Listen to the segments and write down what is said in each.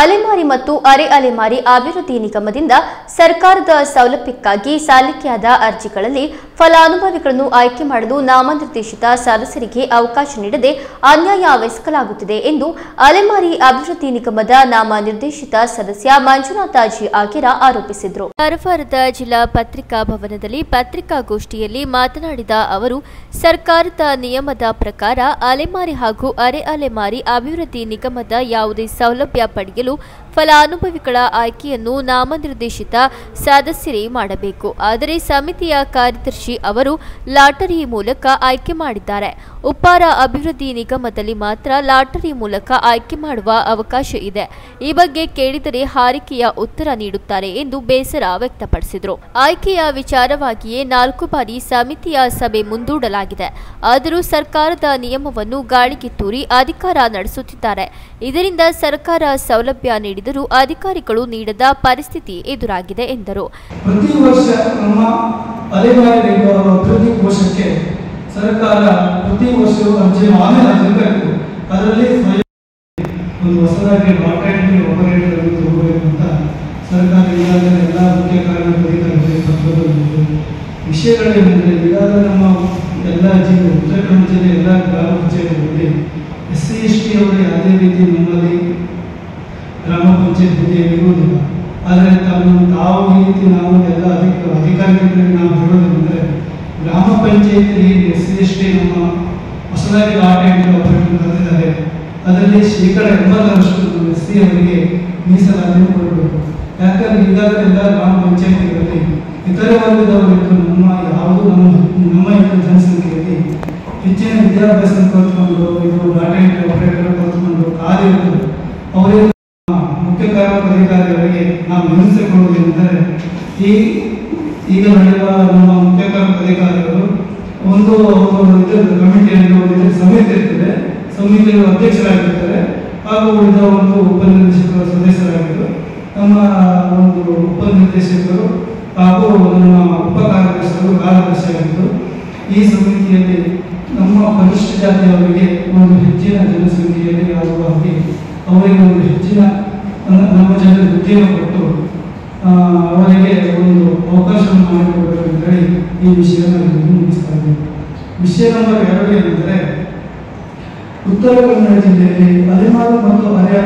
ಅಲೆಮಾರಿ ಮತ್ತು ಅರೆ ಅಲೆಮಾರಿ ಅಭಿವೃದ್ಧಿ ನಿಗಮದಿಂದ ಸರ್ಕಾರದ ಸೌಲಭ್ಯಕ್ಕಾಗಿ ಸಲ್ಲಿಕೆಯಾದ ಅರ್ಜಿಗಳಲ್ಲಿ ಫಲಾನುಭವಿಗಳನ್ನು ಆಯ್ಕೆ ಮಾಡಲು ನಾಮನಿರ್ದೇಶಿತ ಸದಸ್ಯರಿಗೆ ಅವಕಾಶ ನೀಡದೆ ಅನ್ಯಾಯವೆಸಗಲಾಗುತ್ತಿದೆ ಎಂದು ಅಲೆಮಾರಿ ಅಭಿವೃದ್ಧಿ ನಿಗಮದ ನಾಮನಿರ್ದೇಶಿತ ಸದಸ್ಯ ಮಂಜುನಾಥ ಜಿ ಆಗಿರ ಆರೋಪಿಸಿದರು. ಕಾರವಾರದ ಜಿಲ್ಲಾ ಪತ್ರಿಕಾ ಭವನದಲ್ಲಿ ಪತ್ರಿಕಾಗೋಷ್ಠಿಯಲ್ಲಿ ಮಾತನಾಡಿದ ಅವರು, ಸರ್ಕಾರದ ನಿಯಮದ ಪ್ರಕಾರ ಅಲೆಮಾರಿ ಹಾಗೂ ಅರೆ ಅಲೆಮಾರಿ ಅಭಿವೃದ್ಧಿ ನಿಗಮದ ಯಾವುದೇ ಸೌಲಭ್ಯ ಪಡೆಯಲು ಫಲಾನುಭವಿಗಳ ಆಯ್ಕೆಯನ್ನು ನಾಮನಿರ್ದೇಶಿತ ಸದಸ್ಯರೇ ಮಾಡಬೇಕು. ಆದರೆ ಸಮಿತಿಯ ಕಾರ್ಯದರ್ಶಿ ಅವರು ಲಾಟರಿ ಮೂಲಕ ಆಯ್ಕೆ ಮಾಡಿದ್ದಾರೆ. ಉಪ್ಪಾರ ಅಭಿವೃದ್ಧಿ ನಿಗಮದಲ್ಲಿ ಮಾತ್ರ ಲಾಟರಿ ಮೂಲಕ ಆಯ್ಕೆ ಮಾಡುವ ಅವಕಾಶ ಇದೆ. ಈ ಬಗ್ಗೆ ಕೇಳಿದರೆ ಹಾರಿಕೆಯ ಉತ್ತರ ನೀಡುತ್ತಾರೆ ಎಂದು ಬೇಸರ ವ್ಯಕ್ತಪಡಿಸಿದರು. ಆಯ್ಕೆಯ ವಿಚಾರವಾಗಿಯೇ ನಾಲ್ಕು ಬಾರಿ ಸಮಿತಿಯ ಸಭೆ ಮುಂದೂಡಲಾಗಿದೆ. ಆದರೂ ಸರ್ಕಾರದ ನಿಯಮವನ್ನು ಗಾಳಿಗೆ ತೂರಿ ಅಧಿಕಾರ ನಡೆಸುತ್ತಿದ್ದಾರೆ. ಇದರಿಂದ ಸರ್ಕಾರ ಸೌಲಭ್ಯ ನೀಡಿದರೂ ಅಧಿಕಾರಿಗಳು ನೀಡದ ಪರಿಸ್ಥಿತಿ ಎದುರಾಗಿದೆ ಎಂದರು. ಪ್ರತಿ ವರ್ಷ ನಮ್ಮ ಅಭಿವೃದ್ಧಿ ಕೋಶಕ್ಕೆ ಸರ್ಕಾರ ಪ್ರತಿ ವರ್ಷವೂ ಅದರಲ್ಲಿ ಒಂದು ಹೊಸದಾಗಿ ಎಲ್ಲ ವಿಷಯಗಳೇನೆಂದರೆ ನಮ್ಮ ಎಲ್ಲ ಜಿಲ್ಲೆ, ಉತ್ತರ ಕನ್ನಡ ಜಿಲ್ಲೆ ಎಲ್ಲ ಗ್ರಾಮ ಪಂಚಾಯತ್ಗಳಲ್ಲಿ ಎಸ್ ಸಿ ಎಸ್ ಟಿ ಅವರು ಯಾವುದೇ ರೀತಿ ನಮ್ಮಲ್ಲಿ ಹುದ್ದೆ ಇರುವುದಿಲ್ಲ ಆದರೆ ತಾವು ತಾವು ರೀತಿ ನಾವು ಎಲ್ಲ ಅಧಿಕ ಅಧಿಕಾರಿಗಳಿಗೆ ನಾವು ಹೇಳೋದೇನೆಂದರೆ, ಗ್ರಾಮ panchayat S C S T ನಮ್ಮ ಹೊಸದಾಗಿ ಆಪರೇಟರ್ ಬರೆದಿದ್ದಾರೆ ಅದರಲ್ಲಿ ಶೇಕಡ ಎಂಬತ್ತರಷ್ಟು ಎಸ್ ಸಿ ಅವರಿಗೆ ಮೀಸಲಾತಿಯನ್ನು ಕೊಡಬೇಕು. ಯಾಕಂದ್ರೆ ಈಗಾಗಲೇ ಎಲ್ಲ ಗ್ರಾಮ ಪಂಚಾಯತಿಗಳಲ್ಲಿ ಇತರೆ ವರ್ಗದವರಿದ್ದು ನಮ್ಮ ಯಾವುದು ನಮ್ಮ ನಮ್ಮ ಜನಸಂಖ್ಯೆಯಲ್ಲಿ ಹೆಚ್ಚಿನ ವಿದ್ಯಾಭ್ಯಾಸ ಕಲ್ತ್ಕೊಂಡು ಇದು ಡಾಟಾ ಎಂಟ್ರಿ ಆಪರೇಟರ್ ಕಲ್ತ್ಕೊಂಡು ಕಾರ್ಯ ಅವರಿಗೆ ಮುಖ್ಯ ಅಧಿಕಾರಿಗಳಿಗೆ ನಾವು ವಿನಿಸಿಕೊಳ್ಳುವುದೆಂದರೆ ಈ ಈಗ ನಡೆಯುವ ನಮ್ಮ ಮುಖ್ಯ ಅಧಿಕಾರಿಗಳು ಒಂದು ಕಮಿಟಿಯಲ್ಲಿ ಒಂದು ಸಮಿತಿ ಇರ್ತದೆ. ಸಮಿತಿಯ ಅಧ್ಯಕ್ಷರಾಗಿರ್ತಾರೆ. ಹಾಗೂ ಉಳಿದ ಒಂದು ಉಪನಿರ್ದೇಶಕರ ಸದಸ್ಯರಾಗಿದ್ದು ನಮ್ಮ ಒಂದು ಉಪನಿರ್ದೇಶಕರು ಹಾಗೂ ನಮ್ಮ ಉಪ ಕಾರ್ಯದರ್ಶಿಗಳು ಕಾರ್ಯದರ್ಶಿಯಾಗಿದ್ದು ಈ ಸಮಿತಿಯಲ್ಲಿ ನಮ್ಮ ಪರಿಶಿಷ್ಟ ಜಾತಿಯವರಿಗೆ ಒಂದು ಹೆಚ್ಚಿನ ಜನಸಂಖ್ಯೆಯಲ್ಲಿ ಆಗುವ ಹಾಗೆ ಅವರಿಗೆ ಒಂದು ಹೆಚ್ಚಿನ ನಮ್ಮ ಜನರಿಗೆ ಉದ್ಯೋಗ ಕೊಟ್ಟು ಅವರಿಗೆ ಒಂದು ಅವಕಾಶವನ್ನು ಮಾಡಿಕೊಡಬೇಕು ಈ ವಿಷಯವನ್ನು ನಾನು ಮುಗಿಸ್ತಾ ಇದ್ದೇನೆ. ವಿಷಯ ನಂಬರ್ ಎರಡು ಏನೆಂದರೆ ಉತ್ತರ ಕನ್ನಡ ಜಿಲ್ಲೆಯಲ್ಲಿ ಅಲೆಮಾರು ಮತ್ತು ಅರೆ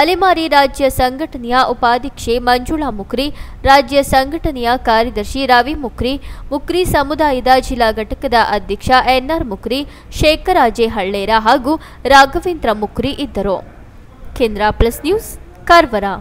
ಅಲೆಮಾರಿ ರಾಜ್ಯ ಸಂಘಟನೆಯ ಉಪಾಧ್ಯಕ್ಷೆ ಮಂಜುಳಾ ಮುಕ್ರಿ ರಾಜ್ಯ ಸಂಘಟನೆಯ ಕಾರ್ಯದರ್ಶಿ ರವಿ ಮುಕ್ರಿ ಮುಕ್ರಿ ಸಮುದಾಯದ ಜಿಲ್ಲಾ ಘಟಕದ ಅಧ್ಯಕ್ಷ ಎನ್ಆರ್ ಮುಕ್ರಿ ಶೇಖರಾಜೆ ಹಳ್ಳೇರ ಹಾಗೂ ರಾಘವೇಂದ್ರ ಮುಕ್ರಿ ಇದ್ದರು. ಕೇಂದ್ರ ಪ್ಲಸ್ ನ್ಯೂಸ್. करवरा